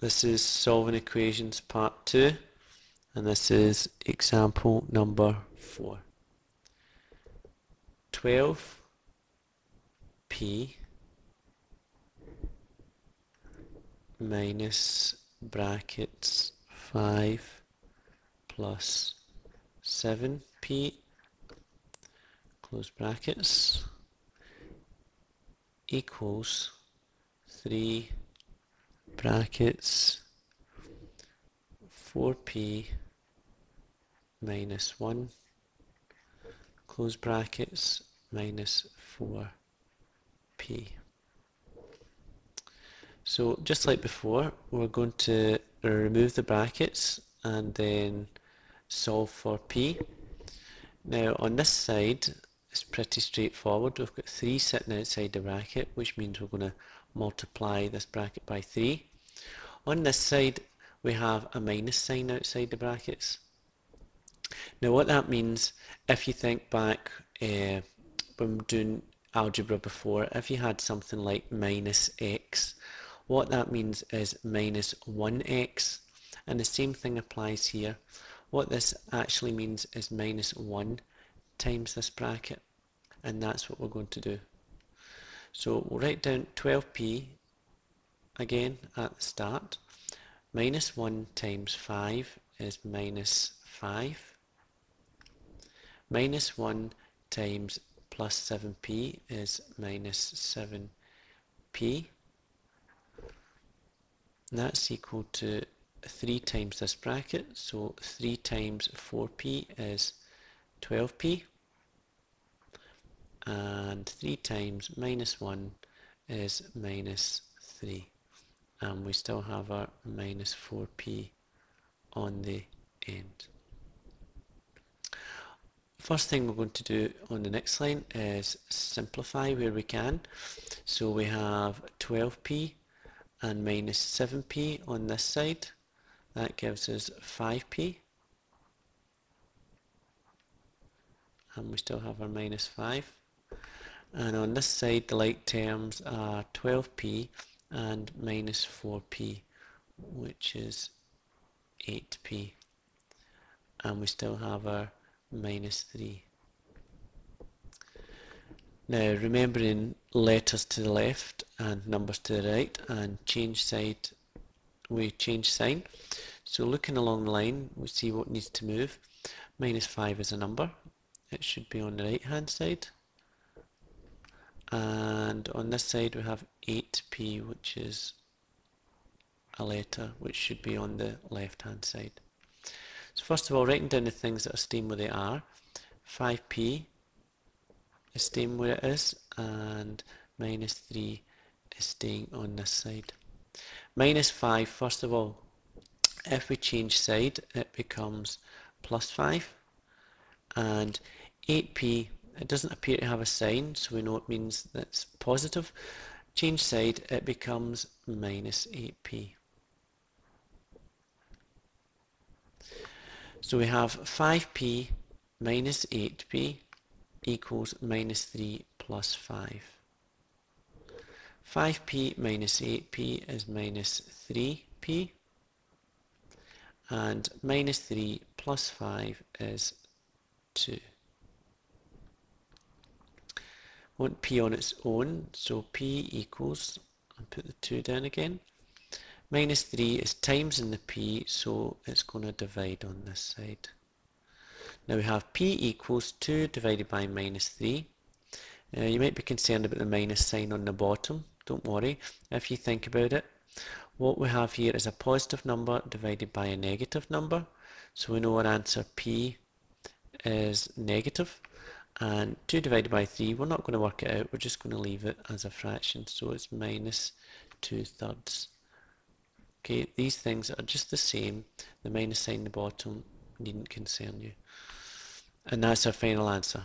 This is solving equations part 2 and this is example number 4. 12p minus brackets 5 plus 7p close brackets equals 3 brackets 4p minus 1 close brackets minus 4p. So just like before we're going to remove the brackets and then solve for p. Now on this side it's pretty straightforward. We've got 3 sitting outside the bracket which means we're going to multiply this bracket by 3. On this side we have a minus sign outside the brackets. Now what that means, if you think back uh, when doing algebra before, if you had something like minus x, what that means is minus 1x, and the same thing applies here. What this actually means is minus 1 times this bracket, and that's what we're going to do. So we'll write down 12p again at the start. Minus 1 times 5 is minus 5. Minus 1 times plus 7p is minus 7p. that's equal to 3 times this bracket, so 3 times 4p is 12p and uh, 3 times minus 1 is minus 3 and we still have our minus 4p on the end. First thing we're going to do on the next line is simplify where we can. So we have 12p and minus 7p on this side. That gives us 5p. And we still have our minus 5 and on this side the like terms are 12p and minus 4p which is 8p and we still have our minus 3 now remembering letters to the left and numbers to the right and change side we change sign. So looking along the line we see what needs to move. Minus 5 is a number. It should be on the right hand side and on this side we have 8p which is a letter which should be on the left hand side. So first of all writing down the things that are staying where they are 5p is staying where it is and minus 3 is staying on this side. Minus 5 first of all if we change side it becomes plus 5 and 8p it doesn't appear to have a sign, so we know it means that's positive. Change side, it becomes minus 8p. So we have 5p minus 8p equals minus 3 plus 5. 5p minus 8p is minus 3p and minus 3 plus 5 is 2 want p on its own, so p equals, I'll put the 2 down again, minus 3 is times in the p, so it's going to divide on this side. Now we have p equals 2 divided by minus 3. Uh, you might be concerned about the minus sign on the bottom, don't worry, if you think about it. What we have here is a positive number divided by a negative number, so we know our answer p is negative and 2 divided by 3 we're not going to work it out. We're just going to leave it as a fraction. So it's minus 2 thirds. Okay these things are just the same. The minus sign in the bottom needn't concern you. And that's our final answer